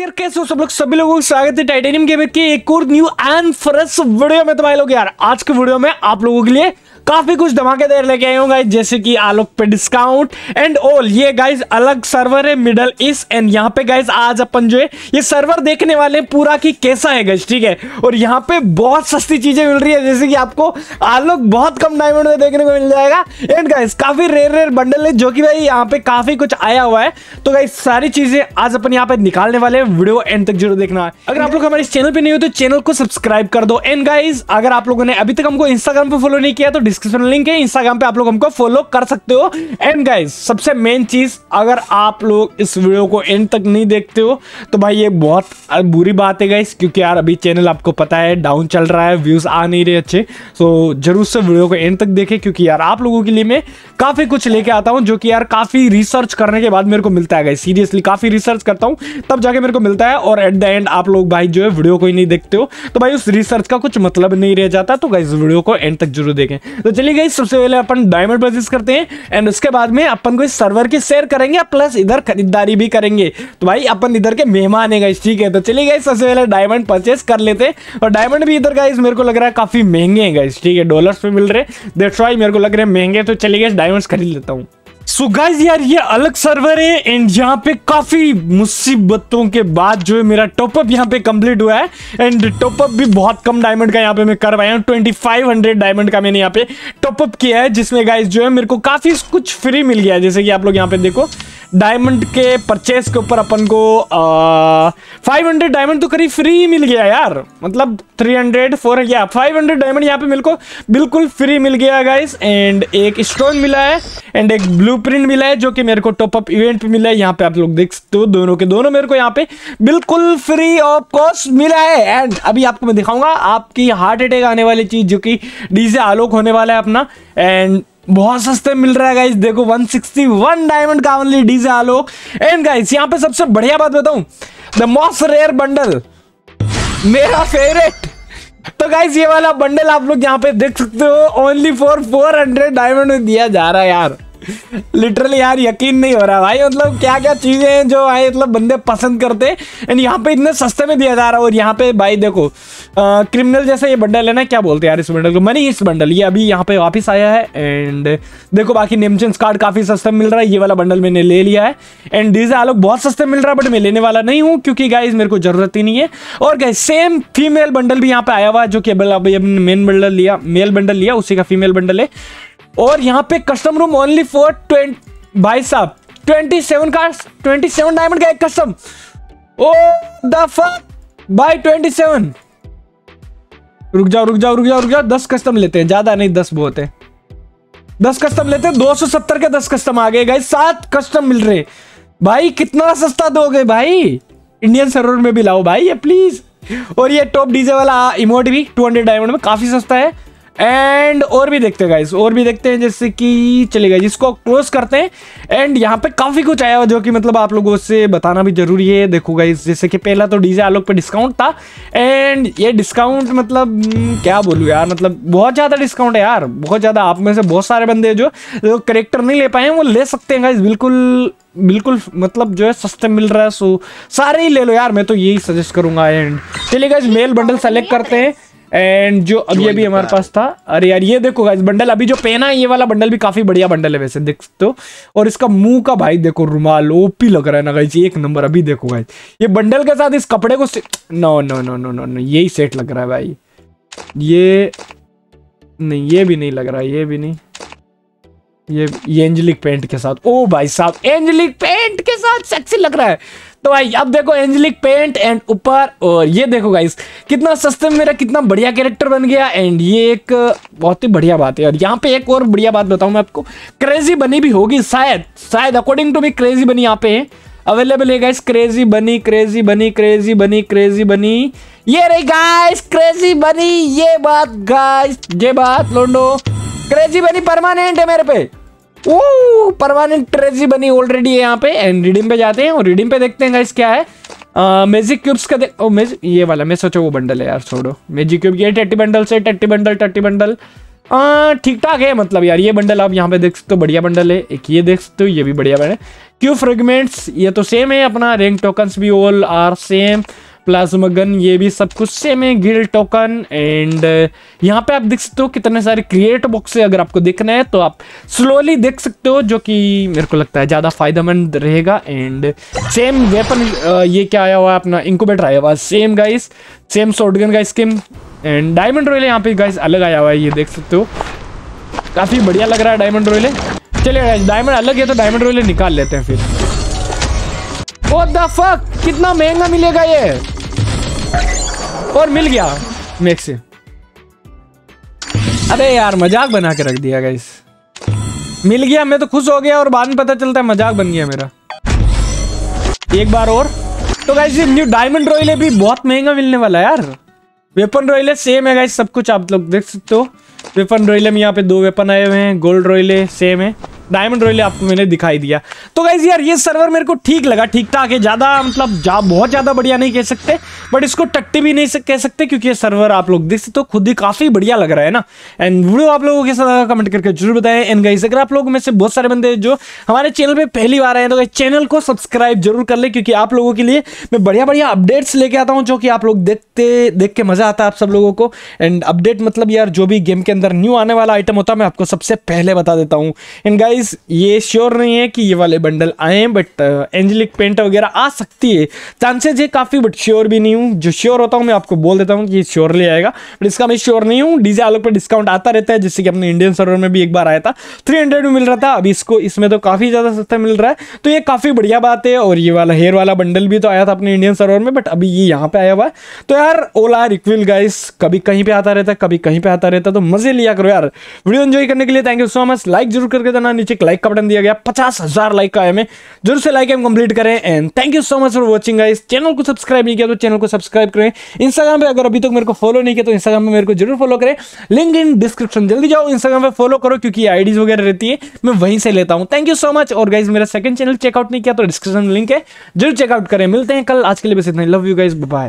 यार कैसे हो सब लोग? सभी लोगों को स्वागत है टाइटेनियम गेमर के एक और न्यू एंड फ्रेश वीडियो में तुम्हारे लोग यार। आज के वीडियो में आप लोगों के लिए काफ़ी कुछ धमाकेदार लेके आए हूँ गाइस जैसे कि आलोक पे डिस्काउंट एंड ऑल ये गाइस अलग सर्वर है मिडल ईस्ट एंड यहाँ पे गाइस आज अपन जो है, ये सर्वर देखने वाले पूरा की कैसा है गाइस ठीक है? और यहाँ पे बहुत सस्ती चीज़ें मिल रही है, जैसे कि आपको आलोक बहुत कम डायमंड में देखने को मिल जाएगा. एंड गाइस काफ़ी रेयर रेयर बंडल है, जो कि भाई यहाँ पे काफ़ी कुछ आया हुआ है. तो गाइस सारी चीज़ें आज अपन यहाँ पे निकालने वाले वीडियो एंड तक ज़रूर देखना. है अगर आप लोग हमारे चैनल पे नहीं हो तो चैनल को सब्सक्राइब कर दो. एंड गाइज़ अगर आप लोगों ने अभी तक हमको इंस्टाग्राम पे फॉलो नहीं किया तो डिस्क्रिप्शन लिंक है इंस्टाग्राम पे आप लोग हमको फॉलो कर सकते हो। एंड गाइस सबसे मेन चीज़, अगर आप लोग इस वीडियो को एंड तक नहीं देखते हो तो भाई ये बहुत बुरी बात है गाइस क्योंकि यार अभी चैनल आपको पता है डाउन चल रहा है व्यूज़ आ नहीं रहे अच्छे। सो ज़रूर से वीडियो को एंड तक देखें, क्योंकि यार आप लोगों के लिए मैं काफ़ी कुछ लेके आता हूँ, जो कि यार काफ़ी रिसर्च करने के बाद मेरे को मिलता है गाइस सीरियसली काफ़ी रिसर्च करता हूँ, तब जाके मेरे को मिलता है, और एट द एंड आप लोग भाई जो है वीडियो को ही नहीं देखते हो। तो भाई उस रिसर्च का कुछ मतलब नहीं रह जाता तो गाइस वीडियो को एंड तक ज़रूर देखें। तो चलिए गई सबसे पहले अपन डायमंड परचेज करते हैं एंड उसके बाद में अपन को इस सर्वर की शेयर करेंगे प्लस इधर खरीदारी भी करेंगे। तो भाई, अपन इधर के मेहमान है गाइस ठीक है? तो चलिए गाइस सबसे पहले डायमंड परचेज कर लेते हैं। और डायमंड भी इधर गाइस मेरे को लग रहा है काफ़ी महँगे हैं गाइस ठीक है? डॉलर्स पे मिल रहे दैट्स व्हाई मेरे को लग रहे हैं महँगे तो चलिए गाइस डायमंड्स खरीद लेता हूँ। सो गाइस यार, ये अलग सर्वर है एंड यहाँ पे काफ़ी मुसीबतों के बाद जो है मेरा टॉपअप यहाँ पे कंप्लीट हुआ है एंड टॉपअप भी बहुत कम डायमंड का यहाँ पे मैं करवाया हूँ ट्वेंटी फाइव हंड्रेड डायमंड का मैंने यहाँ पे टॉपअप किया है, जिसमें गाइज़ जो है मेरे को काफ़ी कुछ फ्री मिल गया है। जैसे कि आप लोग यहाँ पे देखो डायमंड के परचेस के ऊपर अपन को फाइव हंड्रेड डायमंड तो करीब फ्री मिल गया यार। मतलब थ्री हंड्रेड फोर या फाइव हंड्रेड डायमंड यहाँ पे मेरे को बिल्कुल फ्री मिल गया गाइस एंड एक स्टोन मिला है एंड एक ब्लू प्रिंट मिला है, जो कि मेरे को टॉपअप इवेंट पे मिला है। यहाँ पे आप लोग देख सकते हो, दोनों के दोनों मेरे को यहाँ पे बिल्कुल फ्री ऑफ़ कॉस्ट मिला है। एंड अभी आपको मैं दिखाऊँगा, आपकी हार्ट अटैक आने वाली चीज़, जो कि डीजे आलोक होने वाला है अपना। एंड बहुत सस्ते मिल रहा है गाइस देखो 161 डायमंड का only DJ Alok and guys यहाँ पे सबसे बढ़िया बात बताऊँ द मोस्ट रेयर बंडल मेरा फेवरेट तो गाइस ये वाला बंडल आप लोग यहाँ पे देख सकते हो। ओनली फॉर 400 डायमंड में दिया जा रहा है यार। लिटरली यार यकीन नहीं हो रहा भाई। मतलब क्या क्या चीज़ें हैं जो भाई मतलब बंदे पसंद करते हैं। एंड यहाँ पे इतने सस्ते में दिया जा रहा है। और यहाँ पे भाई देखो आ, क्रिमिनल जैसा ये बंडल है ना क्या बोलते हैं यार इस बंडल को? मनी इस बंडल ये अभी यहाँ पे वापस आया है। एंड देखो बाकी नेमचेंस कार्ड काफ़ी सस्ता मिल रहा है। ये वाला बंडल मैंने ले लिया है। एंड डीजे आलोक बहुत सस्ते मिल रहा है बट मैं लेने वाला नहीं हूँ क्योंकि गाइज़ मेरे को ज़रूरत ही नहीं है। और गाइज़ सेम फीमेल बंडल भी यहाँ पे आया हुआ है जो कि मेन बंडल लिया मेल बंडल लिया उसी का फीमेल बंडल है। और यहाँ पे custom room only for twenty भाई साहब ट्वेंटी सेवन का ट्वेंटी सेवन डायमंड का एक custom oh the twenty seven रुक जाओ रुक जाओ रुक जाओ रुक जाओ, दस कस्टम लेते हैं, ज़्यादा नहीं, दस बहुत है। दस कस्टम लेते हैं, दो सौ सत्तर के दस कस्टम आ गए गए सात कस्टम मिल रहे। भाई, कितना सस्ता दोगे भाई? इंडियन सर्वर में भी लाओ भाई, ये प्लीज़ और ये टॉप डीजे वाला इमोट भी टू हंड्रेड डायमंड में, काफ़ी सस्ता है। एंड और भी देखते हैं गाइस और भी देखते हैं जैसे कि चलेगा जिसको क्लोज करते हैं. एंड यहाँ पे काफ़ी कुछ आया हुआ जो कि मतलब आप लोगों से बताना भी ज़रूरी है. देखो गाइस जैसे कि पहला तो डीजे आलोक पे डिस्काउंट था. एंड ये डिस्काउंट मतलब क्या बोलूँ यार मतलब बहुत ज़्यादा डिस्काउंट है यार. बहुत ज़्यादा आप में से बहुत सारे बंदे जो जो करेक्टर नहीं ले पाए हैं, वो ले सकते हैं गाइज़ बिल्कुल बिल्कुल मतलब जो है सस्ते मिल रहा है सो सारे ही ले लो यार. मैं तो यही सजेस्ट करूँगा. एंड चलिए गाइस मेल बंडल सेलेक्ट करते हैं. एंड जो अभी अभी हमारे पास था। अरे यार ये देखो गाइस बंडल अभी जो पहना है ये वाला बंडल भी काफ़ी बढ़िया बंडल है वैसे देख हो। और इसका मुँह का भाई देखो रुमाल ओपी लग रहा है ना गाइस एक नंबर अभी देखो गाइस ये बंडल के साथ इस कपड़े को no no no no no no यही सेट लग रहा है भाई। ये नहीं ये भी नहीं लग रहा है ये भी नहीं। ये ये एंजलिक पेंट के साथ। ओ भाई साहब एंजलिक पेंट के साथ सेक्सी लग रहा है। तो भाई, अब देखो एंजलिक पेंट एंड ऊपर, और ये देखो गाइस कितना सस्ते में मेरा कितना बढ़िया कैरेक्टर बन गया एंड ये एक, बहुत ही बढ़िया बात है। और यहाँ पे एक और बढ़िया बात बताऊँ मैं आपको क्रेजी बनी भी होगी शायद शायद अकॉर्डिंग टू मी क्रेजी बनी यहाँ पे अवेलेबल है guys crazy bunny crazy bunny crazy bunny crazy bunny. ये रही गाइस क्रेजी बनी, ये बात गाइस ये बात, लोंडो क्रेजी बनी परमानेंट है मेरे पे। परमानेंट ट्रेजी बनी ऑलरेडी है यहाँ पे एंड रिडीम पे जाते हैं, और रिडीम पे देखते हैं गाइस क्या है। मैजिक क्यूब्स का ओ मेज ये वाला, मैं सोचो वो बंडल है यार, छोड़ो। मैजिक क्यूब ये टट्टी बंडल से टट्टी बंडल टट्टी बंडल ठीक ठाक है मतलब यार, ये बंडल आप यहाँ पे देख सकते हो, बढ़िया बंडल है। एक ये देख सकते हो, ये भी बढ़िया बंडल है। क्यू फ्रेगमेंट्स ये तो सेम है अपना रैंक टोकन्स भी all are same plasma gun, ये भी सब कुछ सेम है गिल टोकन एंड यहाँ पे आप देख सकते हो कितने सारे क्रिएट बॉक्स है। अगर आपको देखना है तो आप स्लोली देख सकते हो, जो कि मेरे को लगता है ज़्यादा फ़ायदेमंद रहेगा। एंड सेम वेपन ये क्या आया हुआ है अपना इंक्यूबेटर आया हुआ सेम गाइस सेम शॉटगन का स्किम एंड डायमंड रॉयल यहाँ पे गाइस अलग आया हुआ है, ये देख सकते हो। काफ़ी बढ़िया लग रहा है डायमंड रॉयल चलिए डायमंड अलग है तो डायमंड रॉयल निकाल लेते हैं फिर। What the fuck? कितना महँगा मिलेगा ये? और मिल गया मेक से अरे यार, मज़ाक बना के रख दिया गाइस मिल गया, मैं तो खुश हो गया और बाद में पता चलता है मज़ाक बन गया मेरा। एक बार और। तो गाइस ये न्यू डायमंड रॉयल भी बहुत महँगा मिलने वाला है यार। वेपन रॉयल सेम है गाइस सब कुछ आप लोग देख सकते हो। वेपन रॉयल में यहाँ पे दो वेपन आए हुए हैं गोल्ड रॉयल सेम है। डायमंड रॉयल आपको मैंने दिखाई दिया। तो गाइज़ यार, ये सर्वर मेरे को ठीक लगा, ठीक ठाक है। ज़्यादा मतलब जा, बहुत ज़्यादा बढ़िया नहीं कह सकते बट इसको टट्टी भी नहीं कह सकते, क्योंकि ये सर्वर आप लोग देख सकते हो, खुद ही काफ़ी बढ़िया लग रहा है ना। एंड वीडियो आप लोगों के साथ कमेंट करके ज़रूर बताएँ। एंड गाइस अगर आप लोगों में से बहुत सारे बंदे जो हमारे चैनल पे पहली बार आए तो चैनल को सब्सक्राइब ज़रूर कर ले, क्योंकि आप लोगों के लिए मैं बढ़िया बढ़िया अपडेट्स लेके आता हूँ, जो कि आप लोग देखते, देख के मज़ा आता है आप सब लोगों को। एंड अपडेट मतलब यार, जो भी गेम के अंदर न्यू आने वाला आइटम होता है, मैं आपको सबसे पहले बता देता हूँ। एंड गाइज़ ये श्योर नहीं है कि ये वाले बंडल आए हैं बट एंजलिक पेंट वगैरह आ सकती है। चांसेज है काफ़ी बट श्योर भी नहीं हूँ। जो श्योर होता हूँ, मैं आपको बोल देता हूँ कि श्योरली आएगा। बट इसका मैं श्योर नहीं हूँ। डीजे आलोक पर डिस्काउंट आता रहता है, जिससे कि अपने इंडियन सर्वर में भी एक बार आया था। थ्री में मिल रहा था। अभी इसको, इसमें तो काफ़ी ज़्यादा सस्ता मिल रहा है। तो ये काफ़ी बढ़िया बात है, और ये वाला हेयर वाला बंडल भी तो आया था अपने इंडियन सर्वर में बट अभी ये यहाँ पे आया हुआ है। तो यार ओला रिक्विल गाइस कभी कहीं पर आता रहता है, कभी कहीं पर आता रहता तो मज़े लिया करो यार। वीडियो एंजॉय करने के लिए thank you so much like ज़रूर करके देना, नीचे लाइक का बटन दिया गया, पचास हज़ार लाइक का हमें। ज़रूर से लाइक हम कंप्लीट करें and thank you so much for watching guys channel को सब्सक्राइब नहीं किया तो चैनल को सब्सक्राइब करें। इंस्टाग्राम पे अगर अभी तक मेरे को फॉलो नहीं किया तो इंस्टाग्राम पे मेरे को ज़रूर फॉलो करें। लिंक इन डिस्क्रिप्शन जल्दी जाओ इंस्टाग्राम पर फॉलो करो क्योंकि आईडीज वगैरह रहती है, मैं वहीं से लेता हूँ। थैंक यू सो मच और गाइज़ मेरा सेकंड चैनल चेकआउट नहीं किया तो डिस्क्रिप्शन लिंक है। ज़रूर चेकआउट करें। मिलते हैं कल। आज के लिए बस इतना लव यू गाइज़ बाय